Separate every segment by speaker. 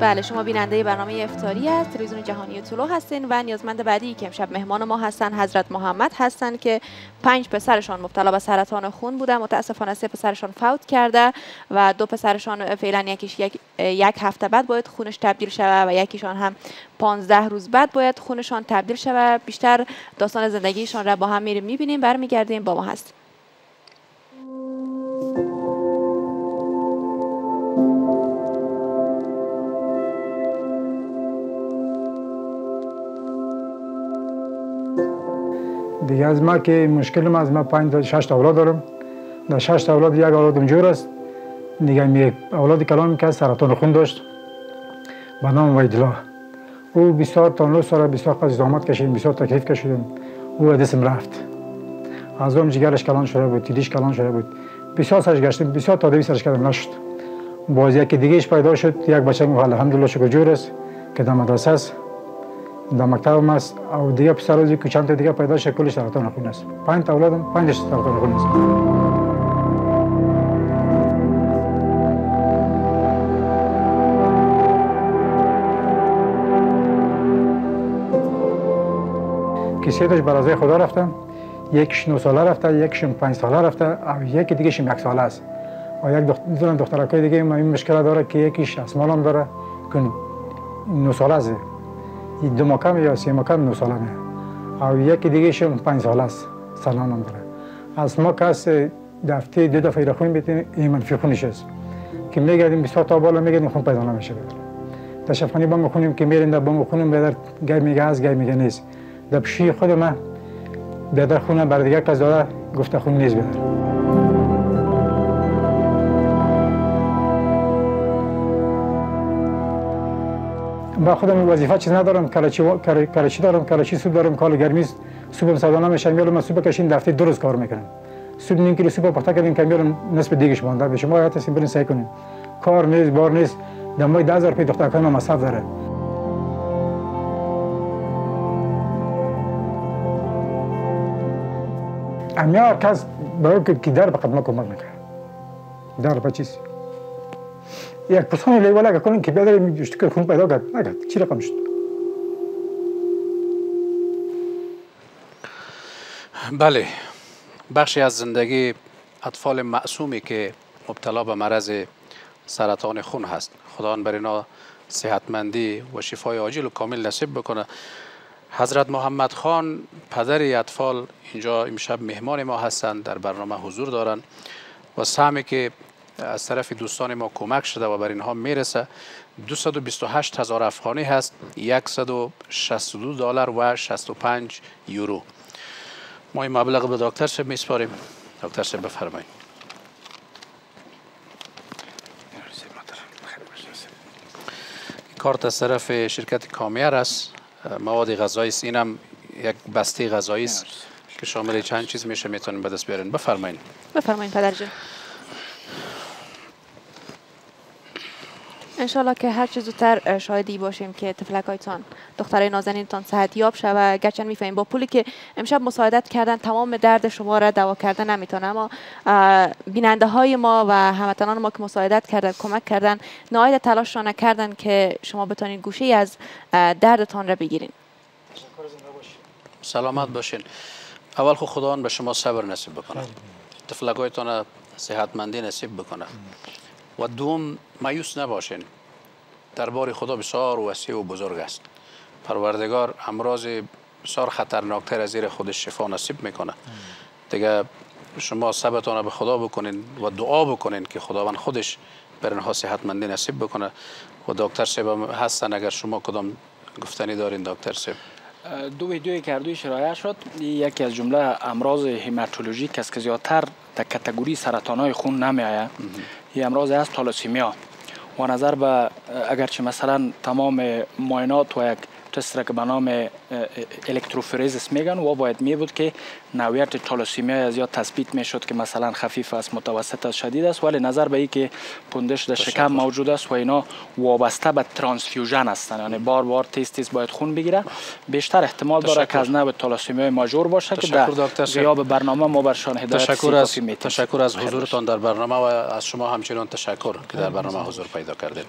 Speaker 1: بله شما بیننده برنامه افتاری از تلویزیون جهانی طلوع هستین و نیازمند بعدی که امشب مهمان ما هستن حضرت محمد هستن که پنج پسرشان مبتلا به سرطان خون بودن متاسفانه سه پسرشان فوت کرده و دو پسرشان فعلا یکیش یک, یک هفته بعد باید خونش تبدیل شود و یکیشان هم 15 روز بعد باید خونشان تبدیل شود. بیشتر داستان زندگیشان را با هم میریم می‌بینیم برمیگردیم. با ما هستیم
Speaker 2: دیگه از ما که مشکل ما از ما پنج تا شش اولاد دارم. در شش اولاد یک اولاد جور است. دیگه می اولاد کلام که سرطان خون داشت. به نام ویدلا او بسیار تا نو سال بسیار قضی زحمت کشیدیم بسیار تکلیف کشیدیم. او دستم رفت. از اون جگرش کلان شده بود تیلیش کلان شده بود. بسیار سرش گشتیم بسیار تادوی سرش کردم نشد. باز یکی دیگهش پیدا شد یک بچه الحمدلله شکر جور است که در مدرسه است. در مکتب است او دیگه پسر که چند تا دیگه پیدا شد کلش سرطان خون است. پنج تا اولادم پنجش سرطان خون است. سه تاش برازه خدا رفتن یکیش نو ساله رفته یکیش پنج ساله رفته و یکی دیگه یک ساله است. و یک دختر دخترکای دیگه این مشکل داره که یکیش اسمال هم داره که نو ساله است. دو مکم یا سه مکم نو ساله و یکی دیگه شم پنج ساله است. سلام هم داره. از ما کس دفته دو دفعه را خون بیتیم این منفی خونش است. که میگردیم 20 تا بالا میگردیم خون پیدا نمیشه. در شفخانی بانگ خونیم که میریم در بانگ خونیم بدر گای میگه از گای میگه نیست. در پشی خود من بدر خونه بر دیگه کس داره گفته خون نیست بدر با خودم وظیفه چیز ندارم. کلچی کلچی دارم کلچی سوپ دارم کال گرمی سوپم صدا نمیشه. میالم من سوپ کشین دفته دو کار می‌کنم سوپ نیم کیلو سوپ پخته کردیم که میالم نصف دیگش مونده به شما حتی سیم برین سعی کنیم. کار نیست بار نیست. دمای 10000 پی دختر کنم مصرف داره. امیا کس برای که در به خدمت کمک می‌کنه. در به یک پرسان لیوال اگه کنین که بیادر جشتی که خون پیدا کرد نکرد چی رقم شد
Speaker 3: بله. بخشی از زندگی اطفال معصومی که مبتلا به مرض سرطان خون هست. خدا بر اینا صحتمندی و شفای عاجل و کامل نصیب بکنه. حضرت محمد خان پدر اطفال اینجا امشب مهمان ما هستند در برنامه حضور دارند. و سهمی که از طرف دوستان ما کمک شده و بر اینها می‌رسه. 228 هزار افغانی هست 162 دلار و 65 یورو. ما این مبلغ به دکتر صاحب میسپاریم. دکتر صاحب بفرمایید. کارت از طرف شرکت کامیر است. مواد غذایی است. اینم یک بسته غذایی است که شامل چند چیز میشه می‌تونیم به دست بیارین بفرمایید.
Speaker 1: بفرمایید پدر جان انشالله که هر چه زودتر شاهدی باشیم که تفلکایتان دخترای نازنینتان صحت یاب شوه گرچه می‌فهمیم با پولی که امشب مساعدت کردن تمام درد شما را دوا کردن نمی‌تونه اما بیننده های ما و هموطنان ما که مساعدت کردن کمک کردن نهایت تلاش را کردن که شما بتانید گوشه از دردتان را بگیرین
Speaker 3: سلامت باشین. اول خود خدا به شما صبر نصیب بکنه. تفلکایتان صحتمندی نصیب بکنه. و دوم مایوس نباشین. دربار خدا بسیار وسیع و بزرگ است. پروردگار امراض بسیار خطرناکتر از زیر خودش شفا نصیب می‌کنه دیگه شما سبتان به خدا بکنین و دعا بکنین که خداوند خودش بر اینها صحتمندی نصیب بکنه. و دکتر صاحب هستن اگر شما کدام گفتنی دارین دکتر صاحب؟
Speaker 4: دو ویدیوی که اردوی شرایع شد. یکی از جمله امراض هیماتولوژیک است که زیادتر در کتگوری سرطان های خون نمی آید این امراض است تالوسیمیا و نظر به اگرچه مثلا تمام ماینات و یک تست که به نام الکتروفریزس میگن و باید می بود که نوعیت تالوسیمیا از یا تثبیت می‌شد که مثلا خفیف است متوسط است شدید است ولی نظر به که پوندش در شکم موجود است و اینا وابسته به ترانسفیوژن هستند یعنی بار بار تیز تیز باید خون بگیره بیشتر احتمال داره که از نوع تالوسیمیا ماژور باشه که در غیاب برنامه ما برشان هدایت
Speaker 3: تشکر از تشکر از حضورتان در برنامه و از شما همچنان تشکر که در برنامه حضور پیدا کردید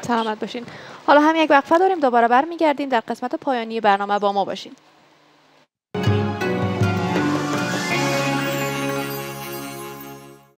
Speaker 1: سلامت باشین. حالا هم یک وقفه داریم. دوباره برمیگردیم. در قسمت پایانی برنامه با ما باشین.